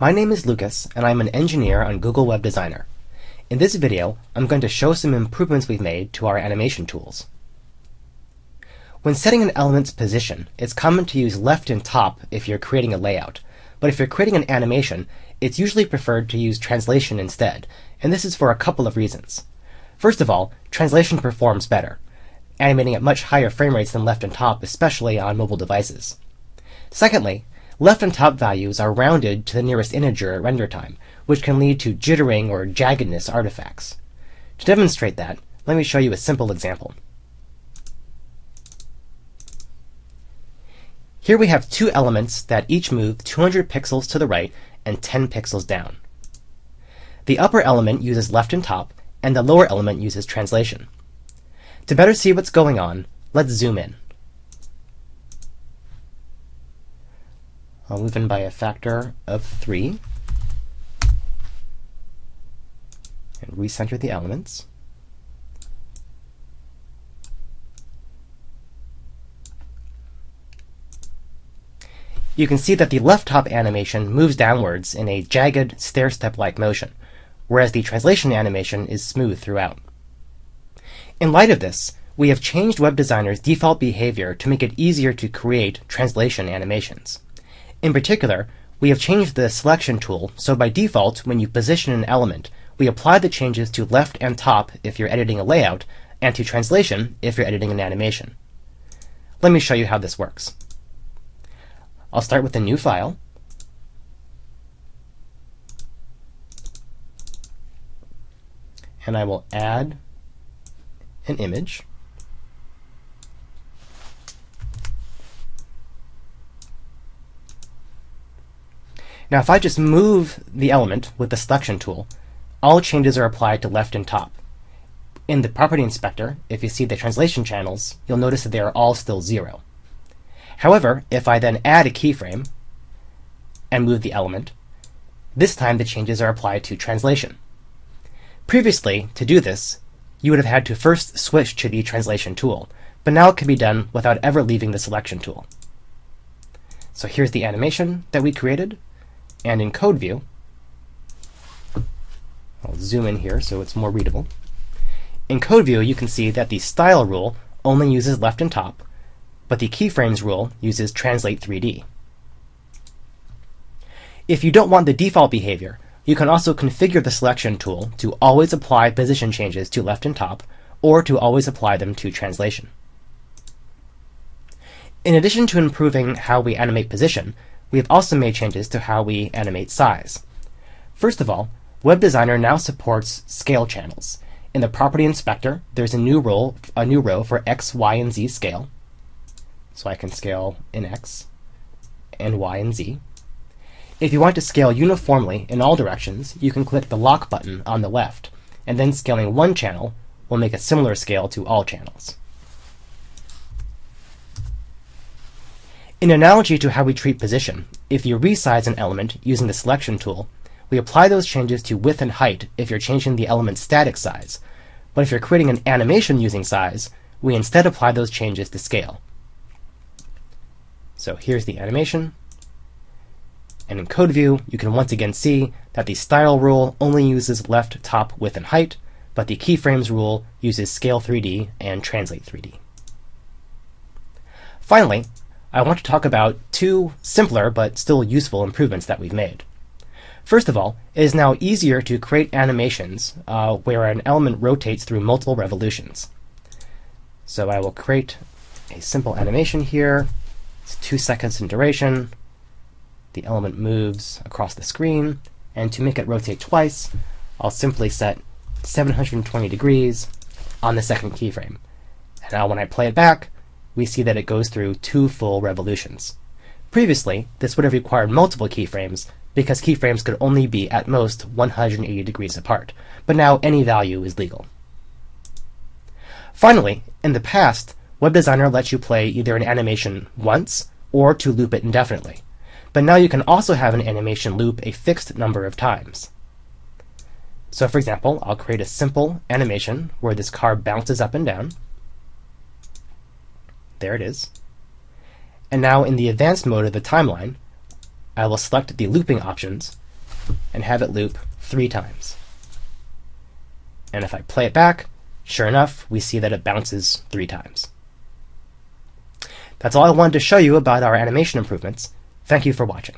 My name is Lucas, and I'm an engineer on Google Web Designer. In this video, I'm going to show some improvements we've made to our animation tools. When setting an element's position, it's common to use left and top if you're creating a layout, but if you're creating an animation, it's usually preferred to use translation instead, and this is for a couple of reasons. First of all, translation performs better, animating at much higher frame rates than left and top, especially on mobile devices. Secondly, Left and top values are rounded to the nearest integer at render time, which can lead to jittering or jaggedness artifacts. To demonstrate that, let me show you a simple example. Here we have two elements that each move 200 pixels to the right and 10 pixels down. The upper element uses left and top, and the lower element uses translation. To better see what's going on, let's zoom in. I'll move in by a factor of 3 and recenter the elements. You can see that the left top animation moves downwards in a jagged stair-step-like motion, whereas the translation animation is smooth throughout. In light of this, we have changed Web Designer's default behavior to make it easier to create translation animations. In particular, we have changed the selection tool, so by default, when you position an element, we apply the changes to left and top if you're editing a layout, and to translation if you're editing an animation. Let me show you how this works. I'll start with a new file. And I will add an image. Now if I just move the element with the selection tool, all changes are applied to left and top. In the property inspector, if you see the translation channels, you'll notice that they are all still zero. However, if I then add a keyframe and move the element, this time the changes are applied to translation. Previously, to do this, you would have had to first switch to the translation tool, but now it can be done without ever leaving the selection tool. So here's the animation that we created. And in code view, I'll zoom in here so it's more readable. In code view, you can see that the style rule only uses left and top, but the keyframes rule uses translate 3D. If you don't want the default behavior, you can also configure the selection tool to always apply position changes to left and top, or to always apply them to translation. In addition to improving how we animate position, we have also made changes to how we animate size. First of all, Web Designer now supports scale channels. In the Property Inspector, there's a new role, a new row for X, Y, and Z scale. So I can scale in X and Y and Z. If you want to scale uniformly in all directions, you can click the lock button on the left, and then scaling one channel will make a similar scale to all channels. In analogy to how we treat position, if you resize an element using the selection tool, we apply those changes to width and height if you're changing the element's static size. But if you're creating an animation using size, we instead apply those changes to scale. So here's the animation. And in code view, you can once again see that the style rule only uses left, top, width, and height, but the keyframes rule uses scale 3D and translate 3D. Finally, I want to talk about two simpler but still useful improvements that we've made. First of all, it is now easier to create animations uh, where an element rotates through multiple revolutions. So I will create a simple animation here. It's two seconds in duration. The element moves across the screen. And to make it rotate twice, I'll simply set 720 degrees on the second keyframe. And now when I play it back, we see that it goes through two full revolutions. Previously, this would have required multiple keyframes because keyframes could only be at most 180 degrees apart, but now any value is legal. Finally, in the past, Web Designer lets you play either an animation once or to loop it indefinitely. But now you can also have an animation loop a fixed number of times. So for example, I'll create a simple animation where this car bounces up and down. There it is. And now in the advanced mode of the timeline, I will select the looping options, and have it loop three times. And if I play it back, sure enough, we see that it bounces three times. That's all I wanted to show you about our animation improvements. Thank you for watching.